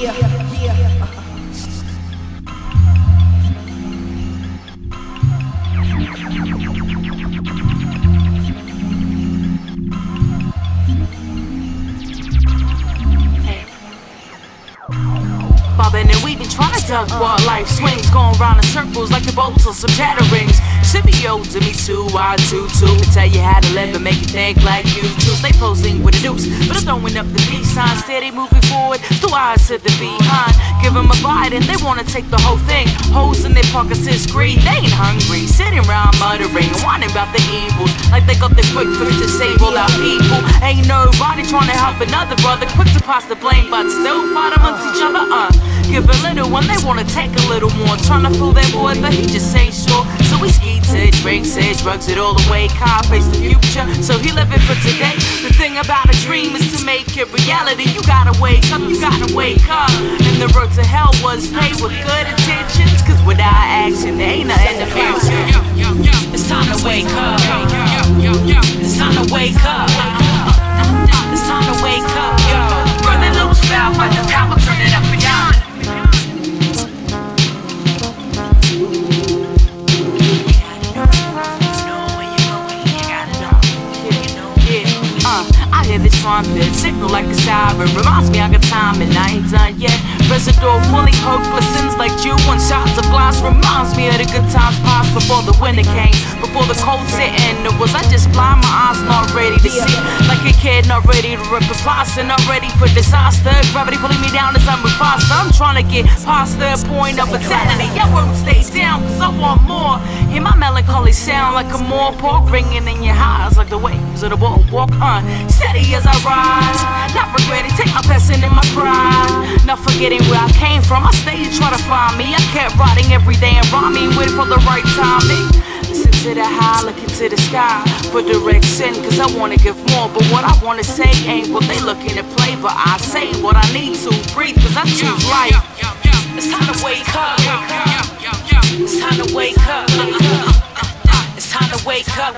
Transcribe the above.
yeah, we been trying to duck what life swings, going round in circles like the bolts on some tatterings. Symbiote to me too, I too too to tell you how to live and make you think like you do. Posing with the deuce, but I'm throwing up the peace sign. Steady moving forward, still eyes to the behind. Give them a bite and they wanna take the whole thing. Hoes in their pockets is greed, they ain't hungry. Sitting around muttering, whining about the evils. Like they got the quick fix to save all our people. Ain't nobody trying to help another brother. Quick to pass the blame, but still fight amongst each other. Uh, give a little when they wanna take a little more. Trying to fool their boy, but he just ain't sure. So we skeets it, drinks it, drugs it all away. Car face the future, so he living for today. Is to make it reality. You gotta wake up, you gotta wake up. And the road to hell was paved with good intentions. Cause without action, there ain't nothing to future. It's time to wake up. It's time to wake up. Trumpet, signal like a siren. Reminds me I got time and I ain't done yet. Residue fully hopeless, sins like you and shots of glass. Reminds me of the good times past before the winter came. Before the cold set in, it was I just blind, my eyes not ready to see. Like a kid not ready to rip a plaster, not ready for disaster. Gravity pulling me down as I move faster. I'm trying to get past the point of insanity. I won't stay down, cause I want more. Hear my melancholy sound like a more pork ringing in your eyes, like the waves of the boardwalk. Uh, steady as I rise, not regretting, take my blessing in my pride. Not forgetting where I came from, I stay to try to find me. I kept writing every day and rhyming, waiting for the right timing. Listen to the high, look into the sky for direction, cause I wanna give more. But what I wanna say ain't what they looking to play. But I say what I need to breathe, cause I choose life. It's time to wake up. It's time to wake up. It's time to wake up,